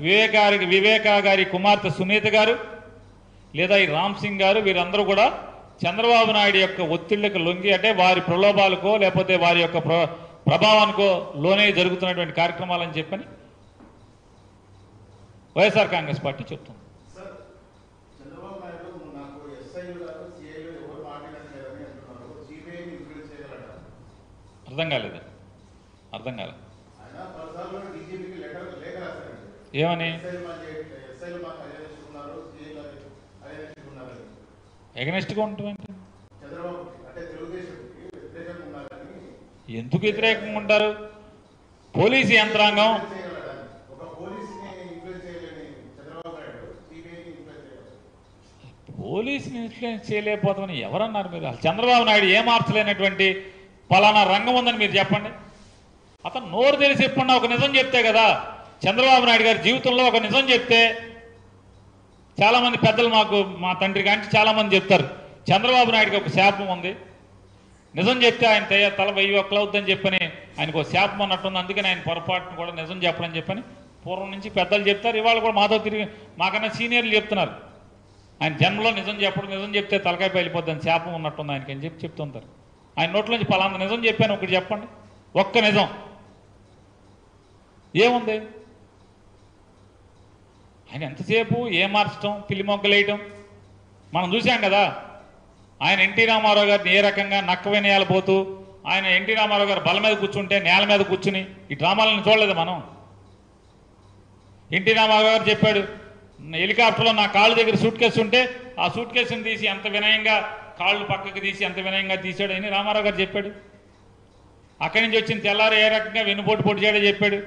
వివేకా వివేకా గారి కుమార్తె సునీత గారు లేదా ఈ రామ్ సింగ్ గారు వీరందరూ కూడా చంద్రబాబు నాయుడు యొక్క ఒత్తిళ్ళకు లొంగి అంటే వారి ప్రలోభాలకో లేకపోతే వారి యొక్క ప్ర ప్రభావానికో లోనే జరుగుతున్నటువంటి కార్యక్రమాలని చెప్పని వైఎస్ఆర్ కాంగ్రెస్ పార్టీ చెప్తుంది. అర్థం కాలేదు? అర్థం కాలేదు ఏమని? ఎగనెస్ట్గా ఉండటం ఎందుకు వ్యతిరేకంగా ఉంటారు పోలీసు యంత్రాంగం. పోలీసుని ఇన్ఫ్లుయెన్స్ చేయలేకపోతామని ఎవరన్నారు మీరు? చంద్రబాబు నాయుడు ఏ మార్చలేనటువంటి పలానా రంగం ఉందని మీరు చెప్పండి. అతను నోరు తెలిసి చెప్పండి ఒక నిజం చెప్తే కదా చంద్రబాబు నాయుడు గారి జీవితంలో ఒక నిజం చెప్తే చాలామంది పెద్దలు మాకు మా తండ్రి కానీ చాలామంది చెప్తారు చంద్రబాబు నాయుడుకి ఒక శాపం ఉంది. నిజం చెప్తే ఆయన తయ తల వెయ్యి ఒక్కలవుద్దని చెప్పని ఆయనకు ఒక శాపం అన్నట్టుంది. అందుకని ఆయన పొరపాటును కూడా నిజం చెప్పడం చెప్పని పూర్వం నుంచి పెద్దలు చెప్తారు. ఇవాళ కూడా మాతో తిరిగి మాకన్నా సీనియర్లు చెప్తున్నారు. ఆయన జన్మలో నిజం చెప్పడం నిజం చెప్తే తలకాయ పగిలిపోద్దని శాపం ఉన్నట్టుంది ఆయనకి అని చెప్పి చెప్తుంటారు. ఆయన నోట్లోంచి పలానా నిజం చెప్పాను ఒకటి చెప్పండి. ఒక్క నిజం. ఏముంది? ఆయన ఎంతసేపు ఏ మార్చడం పిల్లి మొగ్గలేయటం? మనం చూసాం కదా ఆయన ఎన్టీ రామారావు గారిని ఏ రకంగా నక్క వినయాలిపోతూ ఆయన ఎన్టీ రామారావు గారు బల మీద కూర్చుంటే నేల మీద కూర్చుని ఈ డ్రామాలను చూడలేదు మనం. ఎన్టీ రామారావు గారు చెప్పాడు హెలికాప్టర్లో నా కాళ్ళు దగ్గర సూట్ కేసు ఉంటే ఆ సూట్ కేసుని తీసి ఎంత వినయంగా కాళ్ళు పక్కకు తీసి ఎంత వినయంగా తీశాడు అని రామారావు గారు చెప్పాడు. అక్కడి నుంచి వచ్చిన తెల్లారు ఏ రకంగా వెన్నుపోటు పొట్టు చేయడో చెప్పాడు.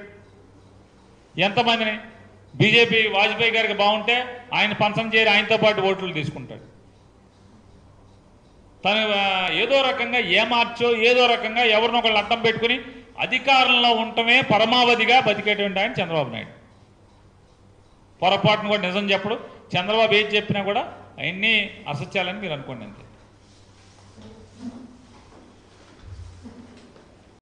ఎంతమందిని? బీజేపీ వాజ్పేయి గారికి బాగుంటే ఆయన పంచం చేరి ఆయనతో పాటు ఓట్లు తీసుకుంటాడు. తను ఏదో రకంగా ఏమార్చో ఏదో రకంగా ఎవరినొకళ్ళు అడ్డం పెట్టుకుని అధికారంలో ఉండటమే పరమావధిగా బతికేటువంటి ఆయన చంద్రబాబు నాయుడు. పొరపాటును కూడా నిజం చెప్పడు. చంద్రబాబు ఏది చెప్పినా కూడా అవన్నీ అసత్యాలని మీరు అనుకోండి అంతే.